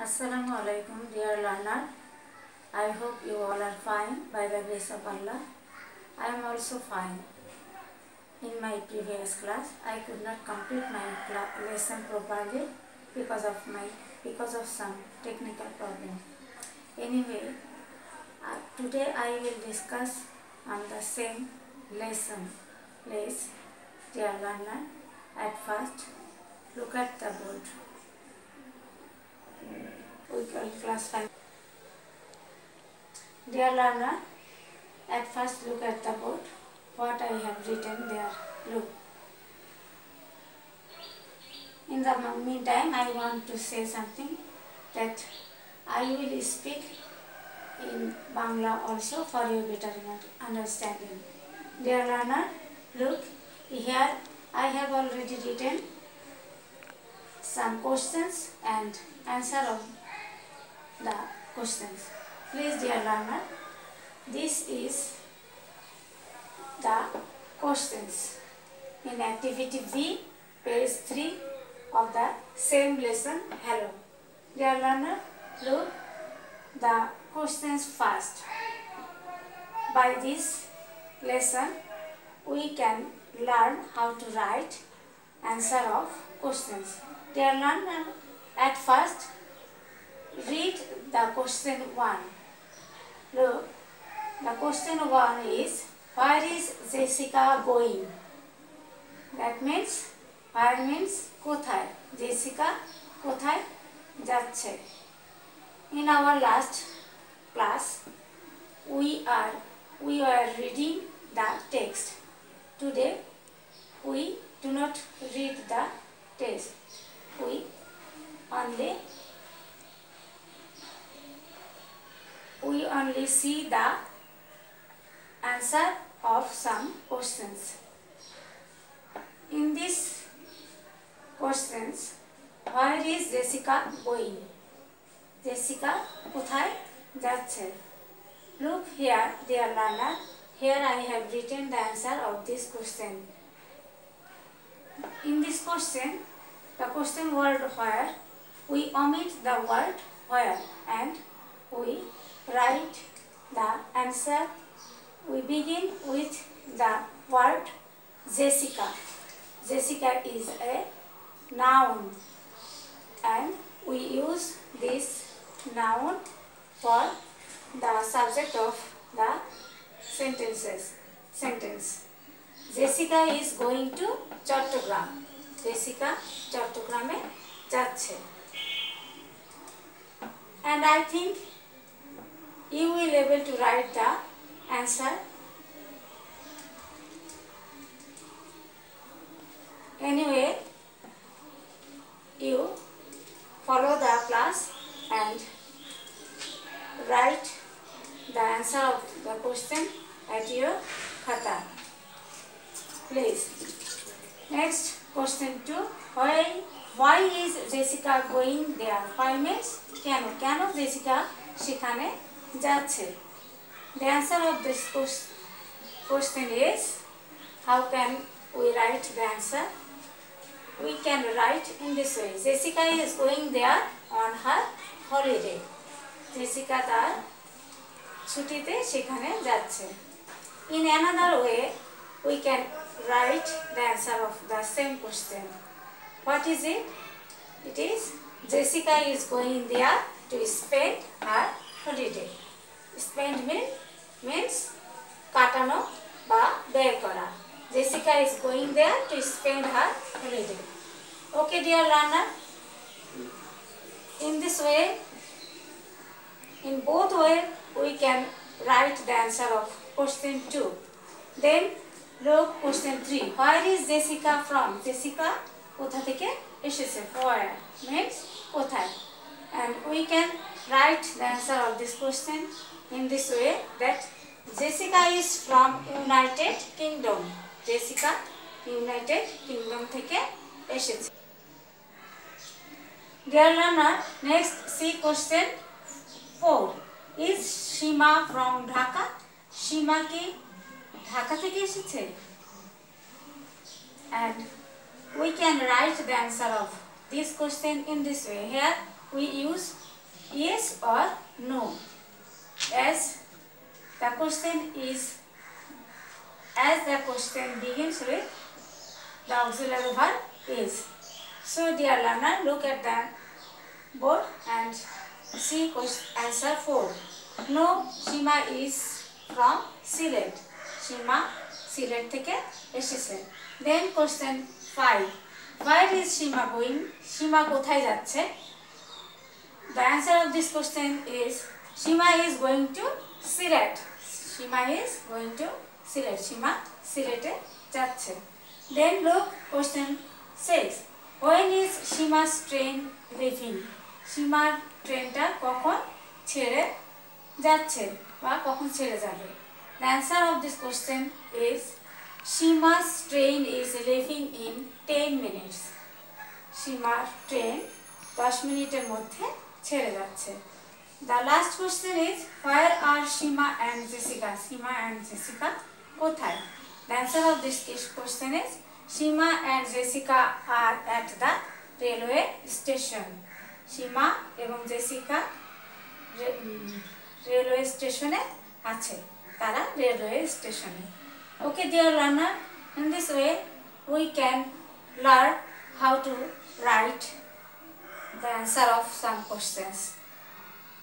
Assalamu alaikum dear learner. I hope you all are fine by the grace of Allah. I am also fine. In my previous class, I could not complete my lesson properly because of my because of some technical problem. Anyway, uh, today I will discuss on the same lesson. Please, dear learner, at first look at the board. We five. Dear learner, at first look at the board. What I have written there. Look. In the meantime, I want to say something that I will speak in Bangla also for your better understanding. Dear learner, look here. I have already written some questions and answer of the questions. Please, dear learner, this is the questions in activity B, page 3 of the same lesson. Hello. Dear learner, look the questions first. By this lesson, we can learn how to write answer of questions. Dear learner, at first, read the question 1. Look, the question 1 is, where is Jessica going? That means, where means কোথায় Jessica কোথায় যাচ্ছে in our last class we are we were reading the text today we do not read the text we only we only see the answer of some questions in these questions where is jessica going jessica কোথায় যাচ্ছে look here dear learner here i have written the answer of this question in this question the question word where we omit the word where and we write the answer. We begin with the word Jessica. Jessica is a noun and we use this noun for the subject of the sentences sentence Jessica is going to Chattogram Jessica Chattogram e and I think you will able to write the answer anyway you follow the class and write the answer of the question at your khata please next question 2 why why is jessica going there why means কেন কেন Jessica সেখানে যাচ্ছে। The answer of this question is how can we write the answer we can write in this way Jessica is going there on her holiday Jessica তার ছুটিতে সেখানে যাচ্ছে। In another way we can write the answer of the same question what is it it is Jessica is going there to spend her holiday spend mean means কাটানো বা ব্যয় করা Jessica is going there to spend her holiday okay dear learner in this way in both way we can write the answer of question 2 then look question 3 where is jessica from jessica কোথা থেকে এসেছে where means কোথায় and we can write the answer of this question in this way that jessica is from united kingdom jessica united kingdom থেকে এসেছে Dear learner, next see question 4. Is Shima from Dhaka? Shima কি ঢাকা থেকে এসেছে? And we can write the answer of this question in this way. Here we use yes or no as the question is as the question begins with the auxiliary verb is so dear learner look at the board and see question answer 4 no Shima is from Silet Shima Silet থেকে এসেছে then question 5 where is Shima going Shima কোথায় যাচ্ছে the answer of this question is Shima is going to Silet Shima is going to Silet Shima সিলেটে যাচ্ছে then look question 6 when is Shima's train leaving সীমার ট্রেনটা কখন ছেড়ে যাচ্ছে বা কখন ছেড়ে যাবে The answer of this question is Shima's train is leaving in 10 minutes. সীমার ট্রেন দশ মিনিটের মধ্যে ছেড়ে যাচ্ছে The last question is where are Shima and Jessica? Shima and Jessica কোথায়? The answer of this question is Shima and Jessica are at the railway station. সীমা এবং Jessica railway স্টেশনে আছে তারা রেলওয়ে স্টেশনে okay dear learner in this way we can learn how to write the answer of some questions.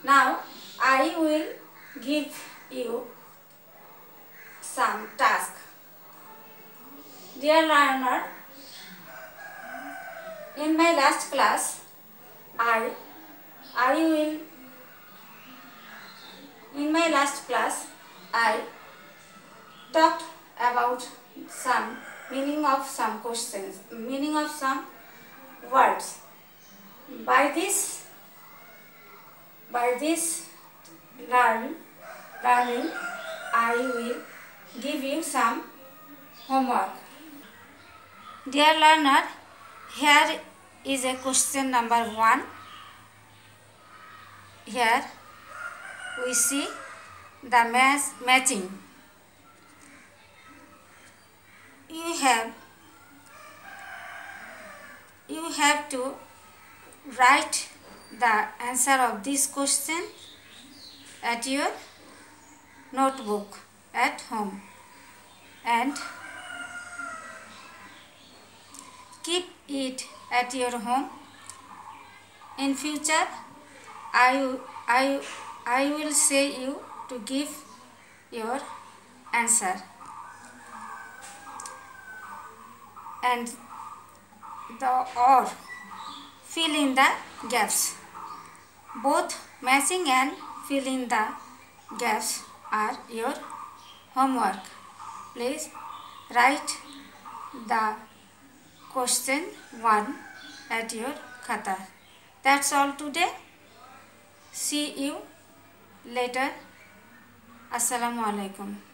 Now I will give you some task. Dear learner, in my last class I, I will, in my last class, I talked about some meaning of some questions, meaning of some words. By this, by this learn, learning, I will give you some homework. Dear learner, here is a question number 1 here we see the match matching you have you have to write the answer of this question at your notebook at home and keep it at your home. In future, I, I, I will say you to give your answer. And the or fill in the gaps. Both matching and fill in the gaps are your homework. Please write the question 1 at your khata. That's all today. See you later. Assalamu alaikum.